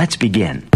Let's begin.